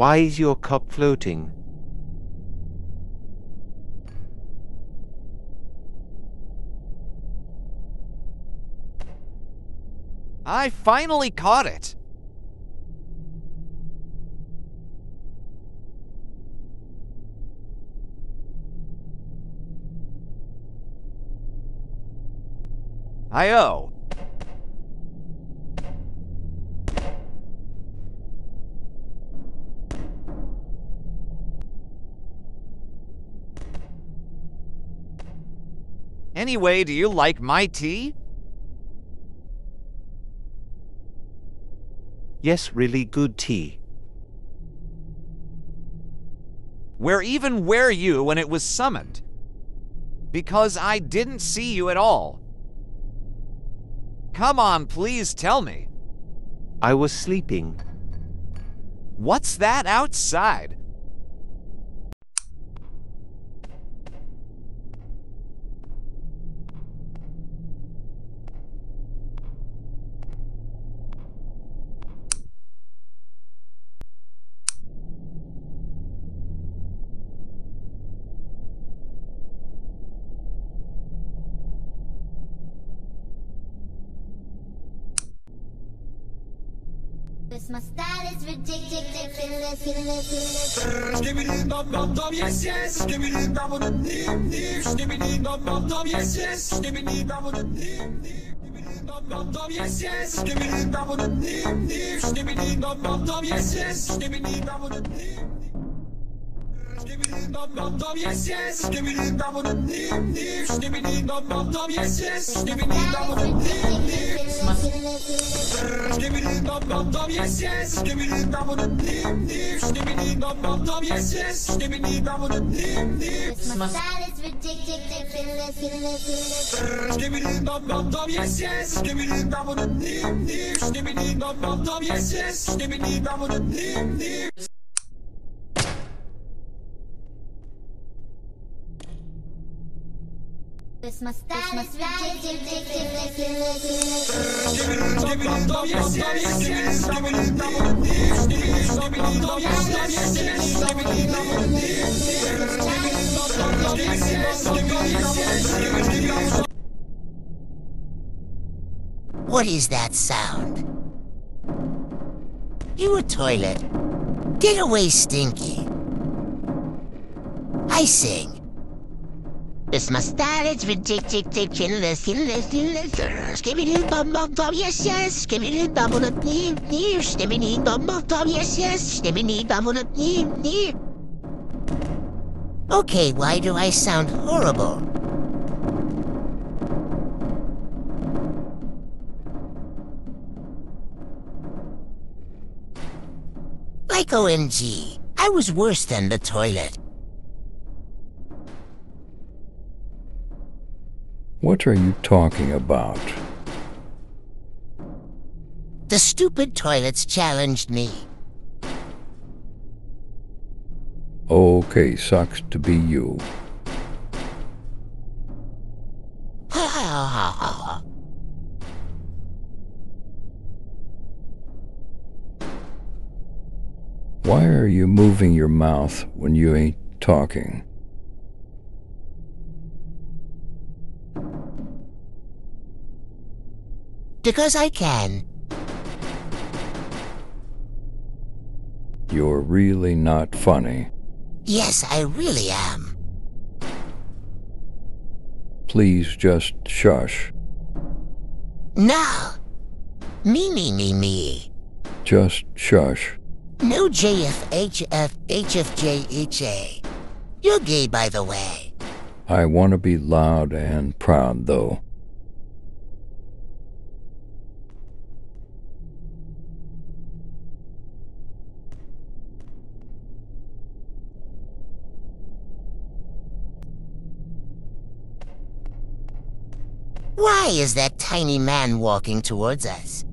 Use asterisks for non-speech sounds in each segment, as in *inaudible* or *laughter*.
Why is your cup floating? I finally caught it. I-O. Anyway, do you like my tea? Yes, really good tea. Where even were you when it was summoned? Because I didn't see you at all. Come on, please tell me. I was sleeping. What's that outside? Cause my style is ridiculous, ridiculous. Skibidi dum dum dum yes. Yes Skibidi dum dum dim dim Skibidi dum dum dum yes yes. Skibidi dum dum dim dim Skibidi dum dum dum yes yes. Skibidi dum dum dim dim Skibidi dum dum dum yes yes. Skibidi dum dum dim dim Skibidi Dom dom dom yes yes İşte bileyim ben bunun nim nim İşte bileyim dom dom dom yes yes İşte bileyim ben bunun nim nim İşte bileyim dom dom dom yes yes İşte bileyim ben bunun nim nim İşte bileyim dom dom dom yes yes İşte bileyim ben bunun nim nim İşte bileyim dom dom dom yes yes İşte bileyim ben bunun nim nim İşte bileyim dom dom dom yes yes İşte bileyim ben bunun nim nim dum dum What is that sound? You a toilet. Get away, Stinky. I sing. This mustard is ridiculous, Skibbity bum bum bum, yes, yes. Skibbity bum bum near, near. Skibbity bum bum bum, yes, yes. Skibbity bum bum near, near. Okay, why do I sound horrible? Like OMG, I was worse than the toilet. What are you talking about? The stupid toilets challenged me. Okay, sucks to be you. *laughs* Why are you moving your mouth when you ain't talking? Because I can. You're really not funny. Yes, I really am. Please just shush. No. Me, me, me, me. Just shush. No JF, HF, You're gay, by the way. I want to be loud and proud, though. Why is that tiny man walking towards us?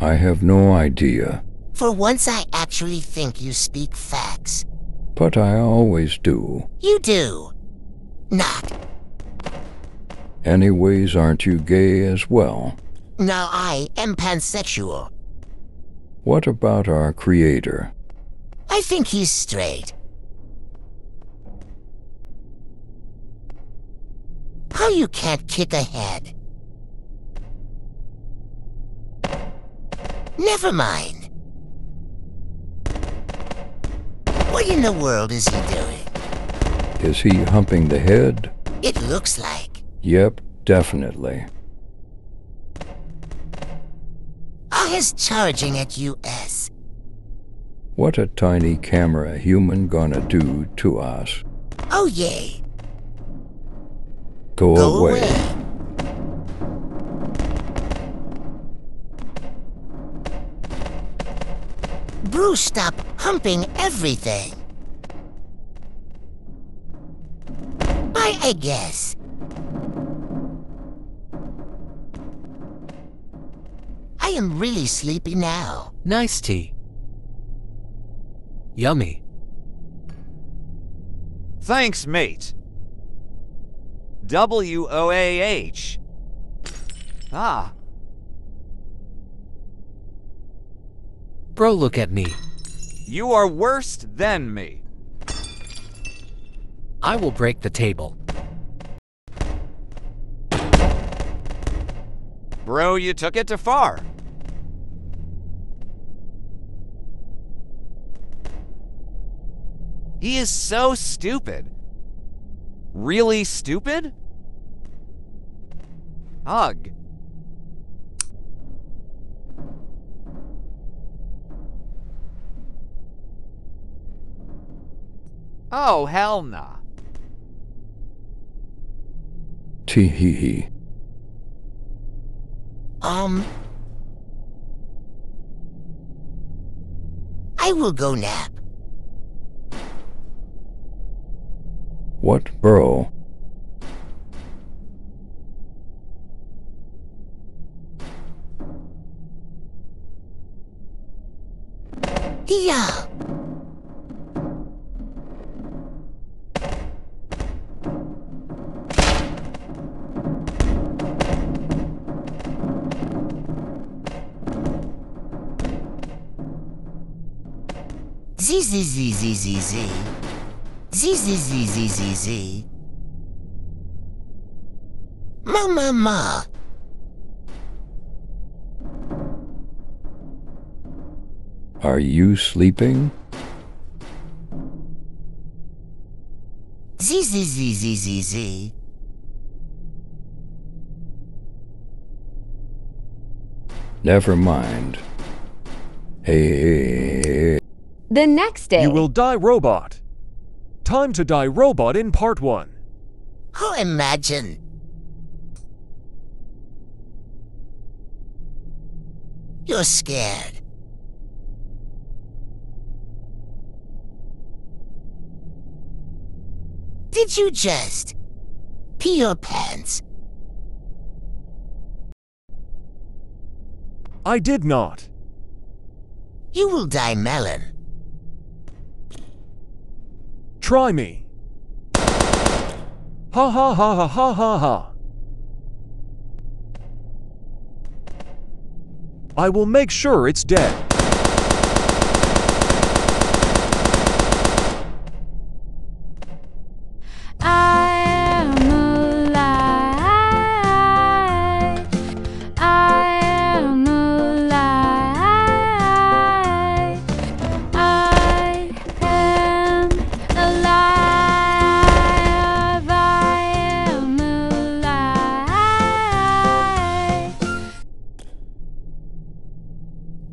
I have no idea, For once, I actually think you speak facts. but I always do. You do. Not. Anyways, aren't you gay as well? Now I am pansexual. What about our creator? I I think he's straight. How you can't kick a head? Never mind. What in the world is he doing? Is he humping the head? It looks like. Yep, definitely. Oh, he's charging at US. What a tiny camera human gonna do to us? Oh, yay. Go, Go away. away. Bruce, stop humping everything. Bye, I guess. I am really sleepy now. Nice tea. Yummy. Thanks, mate. W O A H. Ah, Bro, look at me. you are worse than me. I will break the table. Bro, you took it too far. He is so stupid. Really stupid? Ugh. Oh, hell nah. Tee hee hee. Um. I will go nap. What bro? Yeah. Z z z z z z Z-Z-Z-Z-Z-Z. Ma, ma, ma. Are you sleeping? Z-Z-Z-Z-Z-Z. Never mind. Hey, hey, hey. The next day. You will die, robot. Time to die robot in part one. Oh, imagine. You're scared. Did you just pee your pants? I did not. You will die melon. Try me. Ha ha ha ha ha ha ha. I will make sure it's dead.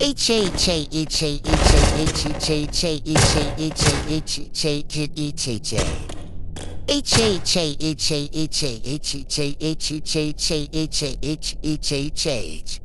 H H A H A H A H H H A H A H A H A H H H H A. H H